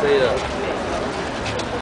对的。